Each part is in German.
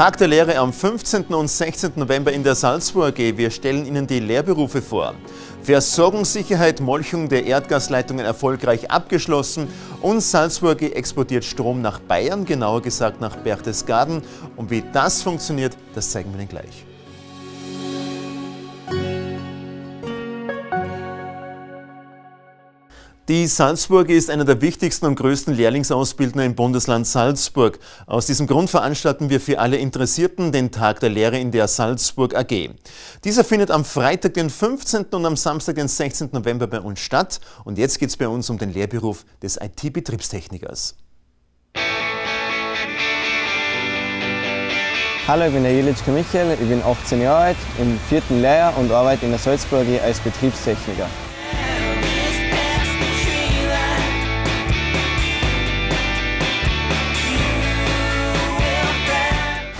Tag der Lehre am 15. und 16. November in der Salzburg AG. Wir stellen Ihnen die Lehrberufe vor. Versorgungssicherheit, Molchung der Erdgasleitungen erfolgreich abgeschlossen und Salzburg AG exportiert Strom nach Bayern, genauer gesagt nach Berchtesgaden. Und wie das funktioniert, das zeigen wir Ihnen gleich. Die Salzburg ist einer der wichtigsten und größten Lehrlingsausbildner im Bundesland Salzburg. Aus diesem Grund veranstalten wir für alle Interessierten den Tag der Lehre in der Salzburg AG. Dieser findet am Freitag, den 15. und am Samstag, den 16. November bei uns statt. Und jetzt geht es bei uns um den Lehrberuf des IT-Betriebstechnikers. Hallo, ich bin der Jelitschka Michael, ich bin 18 Jahre alt, im vierten Lehrjahr und arbeite in der Salzburg AG als Betriebstechniker.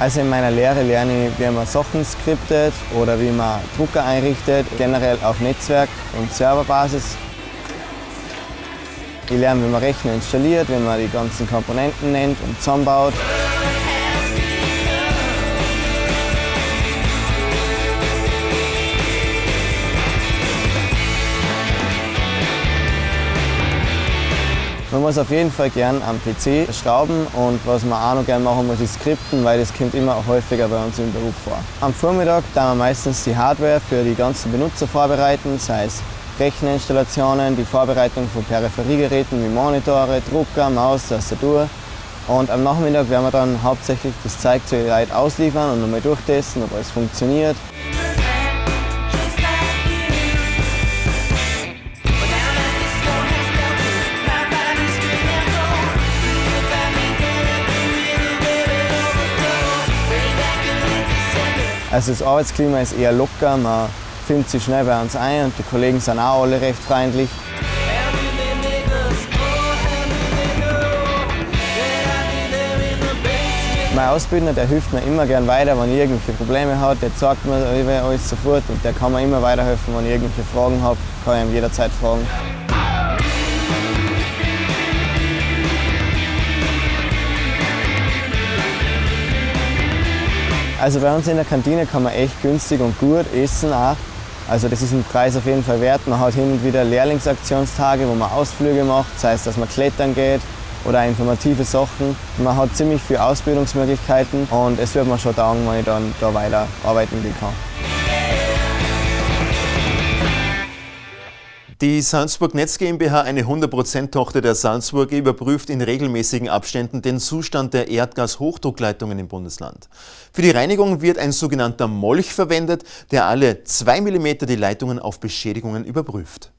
Also in meiner Lehre lerne ich, wie man Sachen skriptet oder wie man Drucker einrichtet, generell auf Netzwerk- und Serverbasis. Ich lerne, wie man Rechner installiert, wie man die ganzen Komponenten nennt und zusammenbaut. Man muss auf jeden Fall gern am PC schrauben und was man auch noch gerne machen muss, ist skripten, weil das kommt immer häufiger bei uns im Beruf vor. Am Vormittag da wir meistens die Hardware für die ganzen Benutzer vorbereiten, sei es Rechnerinstallationen, die Vorbereitung von Peripheriegeräten wie Monitore, Drucker, Maus, Tastatur. Und am Nachmittag werden wir dann hauptsächlich das Zeug zu den ausliefern und nochmal durchtesten, ob alles funktioniert. Also das Arbeitsklima ist eher locker, man findet sich schnell bei uns ein und die Kollegen sind auch alle recht freundlich. Mein Ausbildner der hilft mir immer gern weiter, wenn ich irgendwelche Probleme habe. Der zeigt mir alles sofort und der kann mir immer weiterhelfen, wenn ich irgendwelche Fragen habe, kann ich ihm jederzeit fragen. Also bei uns in der Kantine kann man echt günstig und gut essen auch. Also das ist ein Preis auf jeden Fall wert. Man hat hin und wieder Lehrlingsaktionstage, wo man Ausflüge macht, sei es, dass man klettern geht oder informative Sachen. Man hat ziemlich viele Ausbildungsmöglichkeiten und es wird mir schon taugen, wenn ich dann da weiter arbeiten gehen kann. Die Salzburg Netz GmbH, eine 100%-Tochter der Salzburg, überprüft in regelmäßigen Abständen den Zustand der Erdgas-Hochdruckleitungen im Bundesland. Für die Reinigung wird ein sogenannter Molch verwendet, der alle 2 mm die Leitungen auf Beschädigungen überprüft.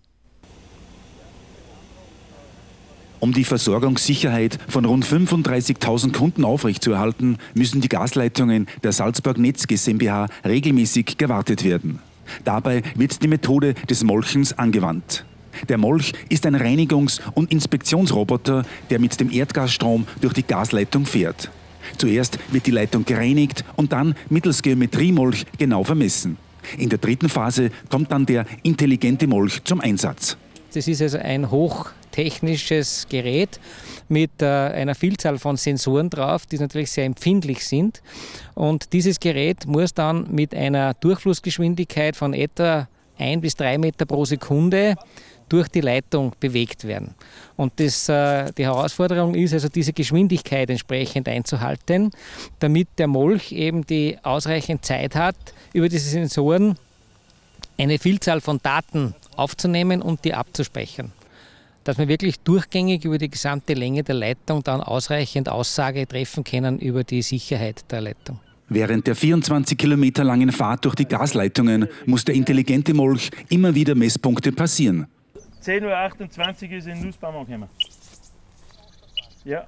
Um die Versorgungssicherheit von rund 35.000 Kunden aufrechtzuerhalten, müssen die Gasleitungen der Salzburg Netz GmbH regelmäßig gewartet werden. Dabei wird die Methode des Molchens angewandt. Der Molch ist ein Reinigungs- und Inspektionsroboter, der mit dem Erdgasstrom durch die Gasleitung fährt. Zuerst wird die Leitung gereinigt und dann mittels Geometriemolch genau vermessen. In der dritten Phase kommt dann der intelligente Molch zum Einsatz. Das ist also ein hochtechnisches Gerät mit äh, einer Vielzahl von Sensoren drauf, die natürlich sehr empfindlich sind. Und dieses Gerät muss dann mit einer Durchflussgeschwindigkeit von etwa 1 bis 3 Meter pro Sekunde durch die Leitung bewegt werden. Und das, äh, die Herausforderung ist also, diese Geschwindigkeit entsprechend einzuhalten, damit der Molch eben die ausreichend Zeit hat, über diese Sensoren eine Vielzahl von Daten aufzunehmen und die abzuspeichern. Dass wir wirklich durchgängig über die gesamte Länge der Leitung dann ausreichend Aussage treffen können über die Sicherheit der Leitung. Während der 24 Kilometer langen Fahrt durch die Gasleitungen muss der intelligente Molch immer wieder Messpunkte passieren. 10.28 Uhr ist in Nussbaum angekommen. Ja.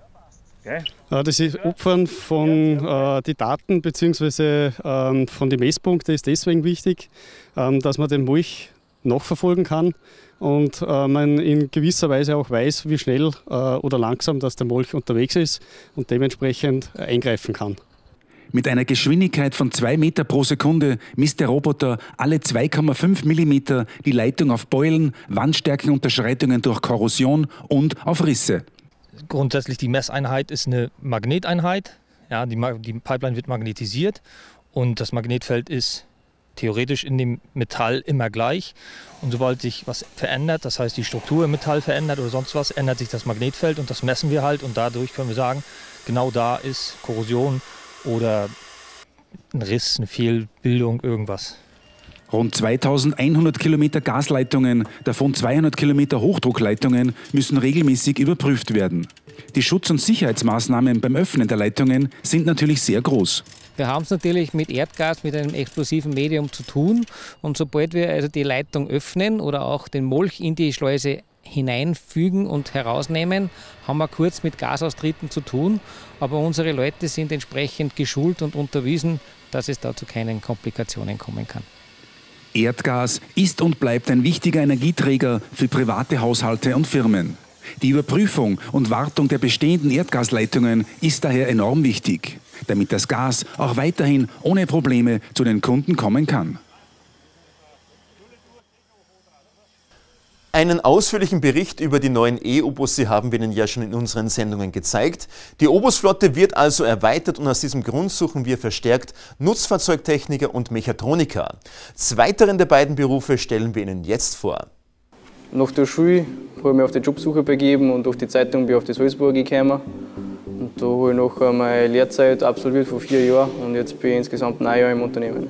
Okay. Das ist Opfern von äh, die Daten bzw. Ähm, von den Messpunkten ist deswegen wichtig, ähm, dass man den Molch nachverfolgen kann und äh, man in gewisser Weise auch weiß, wie schnell äh, oder langsam dass der Molch unterwegs ist und dementsprechend eingreifen kann. Mit einer Geschwindigkeit von 2 Meter pro Sekunde misst der Roboter alle 2,5 Millimeter die Leitung auf Beulen, Wandstärkenunterschreitungen durch Korrosion und auf Risse. Grundsätzlich die Messeinheit ist eine Magneteinheit. Ja, die, die Pipeline wird magnetisiert und das Magnetfeld ist theoretisch in dem Metall immer gleich. Und sobald sich was verändert, das heißt die Struktur im Metall verändert oder sonst was, ändert sich das Magnetfeld und das messen wir halt und dadurch können wir sagen, genau da ist Korrosion oder ein Riss, eine Fehlbildung, irgendwas. Rund 2100 Kilometer Gasleitungen, davon 200 Kilometer Hochdruckleitungen, müssen regelmäßig überprüft werden. Die Schutz- und Sicherheitsmaßnahmen beim Öffnen der Leitungen sind natürlich sehr groß. Wir haben es natürlich mit Erdgas, mit einem explosiven Medium zu tun. Und sobald wir also die Leitung öffnen oder auch den Molch in die Schleuse hineinfügen und herausnehmen, haben wir kurz mit Gasaustritten zu tun. Aber unsere Leute sind entsprechend geschult und unterwiesen, dass es da zu keinen Komplikationen kommen kann. Erdgas ist und bleibt ein wichtiger Energieträger für private Haushalte und Firmen. Die Überprüfung und Wartung der bestehenden Erdgasleitungen ist daher enorm wichtig, damit das Gas auch weiterhin ohne Probleme zu den Kunden kommen kann. Einen ausführlichen Bericht über die neuen E-U-Busse haben wir Ihnen ja schon in unseren Sendungen gezeigt. Die O-Bus-Flotte wird also erweitert und aus diesem Grund suchen wir verstärkt Nutzfahrzeugtechniker und Mechatroniker. Zweiteren der beiden Berufe stellen wir Ihnen jetzt vor. Nach der Schule habe ich mich auf die Jobsuche begeben und durch die Zeitung bin ich auf die Salzburg gekommen. Und da habe ich noch meine Lehrzeit absolviert vor vier Jahren und jetzt bin ich insgesamt neun Jahre im Unternehmen.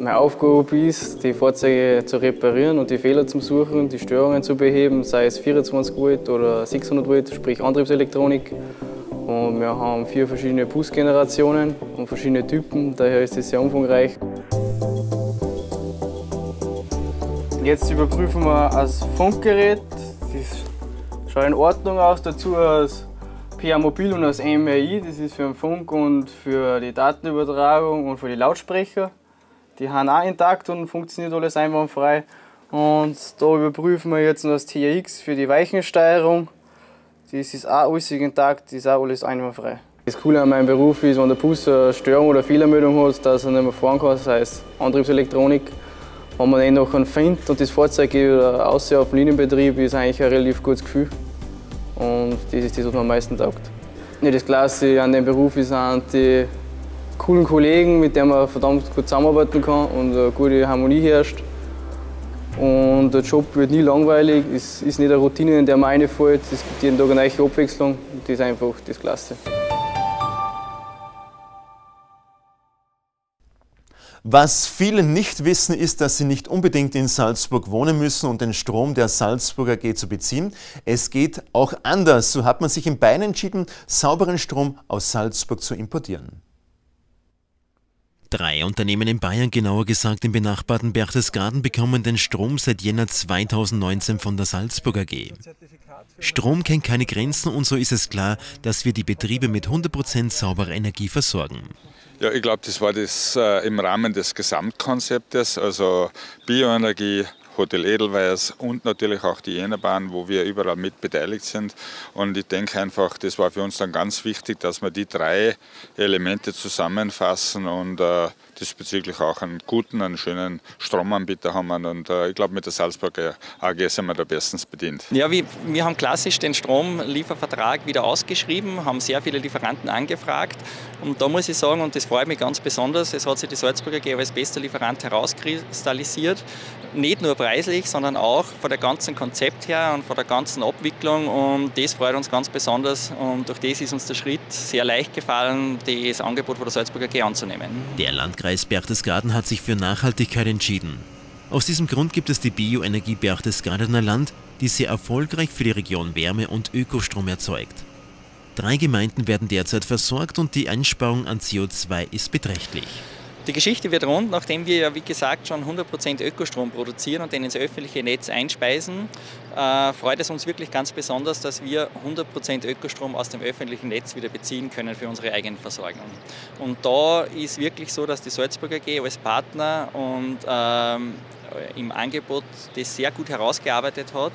Meine Aufgabe ist, die Fahrzeuge zu reparieren und die Fehler zu suchen, die Störungen zu beheben, sei es 24 Volt oder 600 Volt, sprich Antriebselektronik. Und wir haben vier verschiedene Busgenerationen und verschiedene Typen, daher ist es sehr umfangreich. Jetzt überprüfen wir das Funkgerät. Das schaut in Ordnung aus. Dazu das PA Mobil und das MRI, das ist für den Funk und für die Datenübertragung und für die Lautsprecher. Die haben auch intakt und funktioniert alles einwandfrei. Und da überprüfen wir jetzt noch das TX für die Weichensteuerung. Das ist auch alles intakt, das ist auch alles einwandfrei. Das Coole an meinem Beruf ist, wenn der Bus eine Störung oder Fehlermeldung hat, dass er nicht mehr fahren kann, das heißt Antriebselektronik. Wenn man den nachher findet und das Fahrzeug wieder aussieht auf Linienbetrieb, ist eigentlich ein relativ gutes Gefühl. Und das ist das, was mir am meisten taugt. Ja, das Klasse an dem Beruf sind die coolen Kollegen, mit denen man verdammt gut zusammenarbeiten kann und eine gute Harmonie herrscht. Und der Job wird nie langweilig, es ist nicht eine Routine, in der man reinfällt. Es gibt jeden Tag eine neue Abwechslung. Das ist einfach das Klasse. Was viele nicht wissen, ist, dass sie nicht unbedingt in Salzburg wohnen müssen, um den Strom der Salzburger AG zu beziehen. Es geht auch anders. So hat man sich in Bayern entschieden, sauberen Strom aus Salzburg zu importieren. Drei Unternehmen in Bayern, genauer gesagt im benachbarten Berchtesgaden, bekommen den Strom seit Jänner 2019 von der Salzburger AG. Strom kennt keine Grenzen und so ist es klar, dass wir die Betriebe mit 100% sauberer Energie versorgen. Ja, ich glaube, das war das äh, im Rahmen des Gesamtkonzeptes, also Bioenergie, Hotel Edelweiss und natürlich auch die Jenerbahn, wo wir überall mit beteiligt sind. Und ich denke einfach, das war für uns dann ganz wichtig, dass wir die drei Elemente zusammenfassen und äh, diesbezüglich auch einen guten, einen schönen Stromanbieter haben. Und äh, ich glaube, mit der Salzburger AG sind wir da bestens bedient. Ja, wir, wir haben klassisch den Stromliefervertrag wieder ausgeschrieben, haben sehr viele Lieferanten angefragt. Und da muss ich sagen, und das freut mich ganz besonders, es hat sich die Salzburger AG als bester Lieferant herauskristallisiert. Nicht nur preislich, sondern auch von der ganzen Konzept her und von der ganzen Abwicklung. Und das freut uns ganz besonders. Und durch das ist uns der Schritt sehr leicht gefallen, das Angebot von der Salzburger AG anzunehmen. Der Landkreis Berchtesgaden hat sich für Nachhaltigkeit entschieden. Aus diesem Grund gibt es die Bioenergie Berchtesgadener Land, die sehr erfolgreich für die Region Wärme und Ökostrom erzeugt. Drei Gemeinden werden derzeit versorgt und die Einsparung an CO2 ist beträchtlich. Die Geschichte wird rund, nachdem wir ja wie gesagt schon 100% Ökostrom produzieren und den ins öffentliche Netz einspeisen, äh, freut es uns wirklich ganz besonders, dass wir 100% Ökostrom aus dem öffentlichen Netz wieder beziehen können für unsere eigene Versorgung. Und da ist wirklich so, dass die Salzburger AG als Partner und ähm, im Angebot das sehr gut herausgearbeitet hat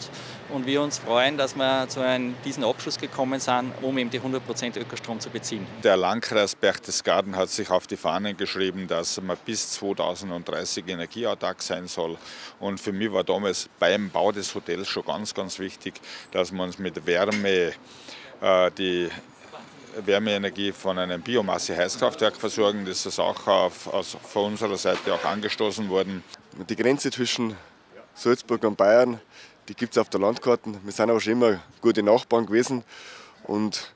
und wir uns freuen, dass wir zu einem, diesen Abschluss gekommen sind, um eben die 100% Ökostrom zu beziehen. Der Landkreis Berchtesgaden hat sich auf die Fahnen geschrieben, dass man bis 2030 energieautark sein soll. Und für mich war damals beim Bau des Hotels schon ganz, ganz wichtig, dass wir uns mit Wärme äh, die Wärmeenergie von einem Biomasse-Heizkraftwerk versorgen. Das ist auch auf, aus, von unserer Seite auch angestoßen worden. Die Grenze zwischen Salzburg und Bayern, die gibt es auf der Landkarte. Wir sind auch schon immer gute Nachbarn gewesen und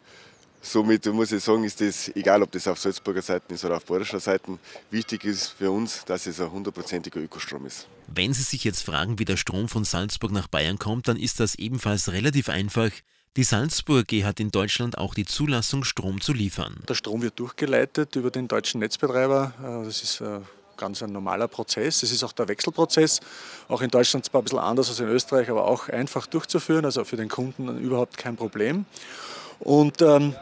somit muss ich sagen, ist das, egal ob das auf Salzburger Seite ist oder auf bayerischer Seite, wichtig ist für uns, dass es ein hundertprozentiger Ökostrom ist. Wenn Sie sich jetzt fragen, wie der Strom von Salzburg nach Bayern kommt, dann ist das ebenfalls relativ einfach. Die Salzburg hat in Deutschland auch die Zulassung, Strom zu liefern. Der Strom wird durchgeleitet über den deutschen Netzbetreiber. Äh, das ist äh, ganz ein normaler Prozess. Das ist auch der Wechselprozess. Auch in Deutschland zwar ein bisschen anders als in Österreich, aber auch einfach durchzuführen, also für den Kunden überhaupt kein Problem. Und ähm,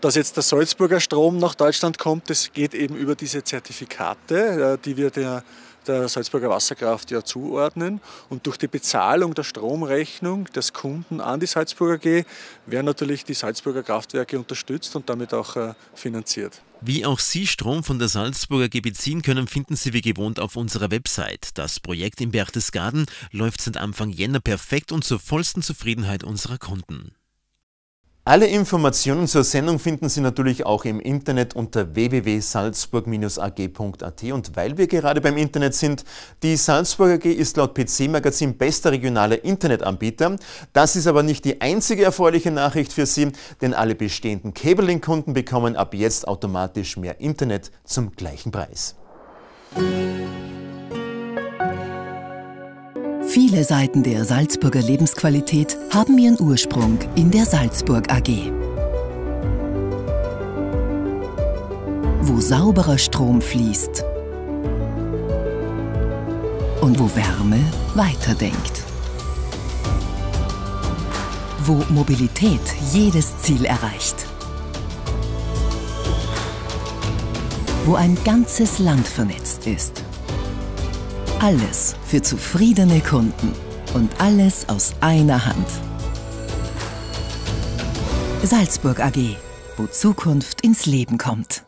dass jetzt der Salzburger Strom nach Deutschland kommt, das geht eben über diese Zertifikate, äh, die wir der der Salzburger Wasserkraft ja zuordnen. Und durch die Bezahlung der Stromrechnung des Kunden an die Salzburger AG werden natürlich die Salzburger Kraftwerke unterstützt und damit auch äh, finanziert. Wie auch Sie Strom von der Salzburger AG beziehen können, finden Sie wie gewohnt auf unserer Website. Das Projekt in Berchtesgaden läuft seit Anfang Jänner perfekt und zur vollsten Zufriedenheit unserer Kunden. Alle Informationen zur Sendung finden Sie natürlich auch im Internet unter www.salzburg-ag.at und weil wir gerade beim Internet sind, die Salzburg AG ist laut PC Magazin bester regionaler Internetanbieter. Das ist aber nicht die einzige erfreuliche Nachricht für Sie, denn alle bestehenden Cabling-Kunden bekommen ab jetzt automatisch mehr Internet zum gleichen Preis. Viele Seiten der Salzburger Lebensqualität haben ihren Ursprung in der Salzburg AG. Wo sauberer Strom fließt und wo Wärme weiterdenkt. Wo Mobilität jedes Ziel erreicht. Wo ein ganzes Land vernetzt ist. Alles für zufriedene Kunden und alles aus einer Hand. Salzburg AG, wo Zukunft ins Leben kommt.